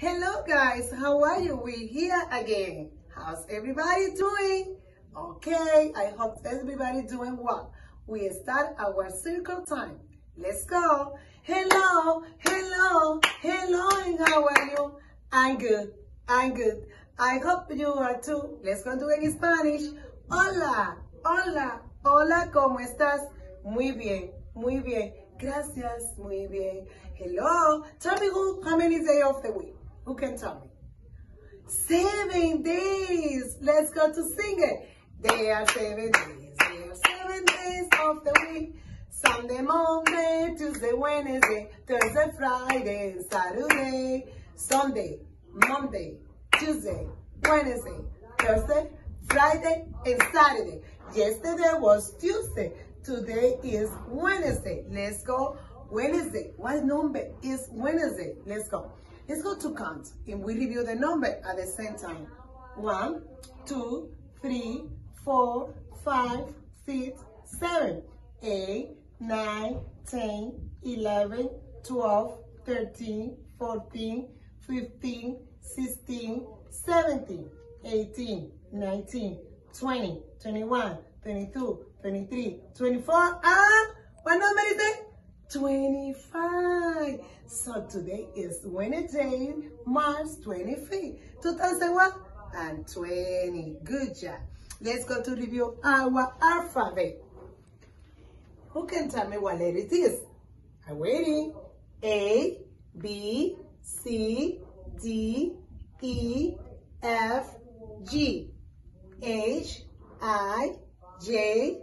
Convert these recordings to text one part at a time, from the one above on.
Hello guys, how are you? We here again. How's everybody doing? Okay, I hope everybody doing well. We start our circle time. Let's go. Hello, hello, hello, and how are you? I'm good, I'm good. I hope you are too. Let's go do it in Spanish. Hola, hola, hola, ¿cómo estás? Muy bien, muy bien. Gracias, muy bien. Hello. Tell me who, how many days of the week? Who can tell me? Seven days. Let's go to sing it. There are seven days. There are seven days of the week. Sunday, Monday, Tuesday, Wednesday, Thursday, Friday, Saturday, Sunday, Monday, Tuesday, Wednesday, Thursday, Friday, and Saturday. Yesterday was Tuesday. Today is Wednesday. Let's go. Wednesday. What number is Wednesday? Let's go. Let's go to count and we review the number at the same time. One, two, three, four, five, six, seven, eight, nine, ten, eleven, twelve, thirteen, fourteen, fifteen, sixteen, seventeen, eighteen, nineteen, twenty, twenty-one, twenty-two, twenty-three, twenty-four, and what number is it? 25. So today is Wednesday, March 25th, 2020. Good job. Let's go to review our alphabet. Who can tell me what letter it is? I'm waiting. A, B, C, D, E, F, G, H, I, J,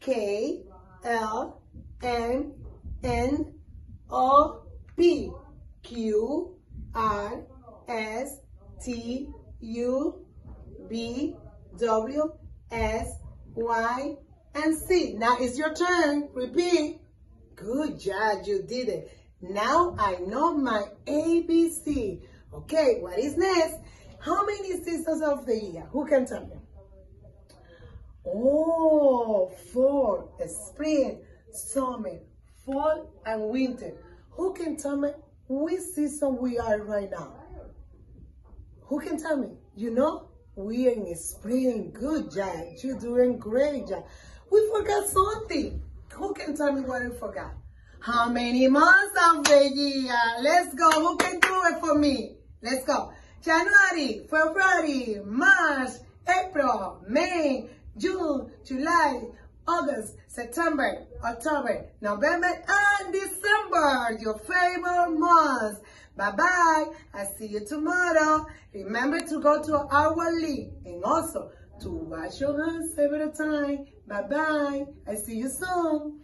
K, L, M, N O P Q R S T U B W S Y and C. Now it's your turn. Repeat. Good job, you did it. Now I know my ABC. Okay, what is next? How many seasons of the year? Who can tell me? Oh, four. Spring, summer, fall and winter. Who can tell me which season we are right now? Who can tell me? You know, we are in spring. Good job. You're doing great job. We forgot something. Who can tell me what we forgot? How many months of the year? Let's go. Who can do it for me? Let's go. January, February, March, April, May, June, July, August, September, October, November, and December, your favorite months. Bye-bye. I see you tomorrow. Remember to go to our link and also to wash your hands every time. Bye-bye. I see you soon.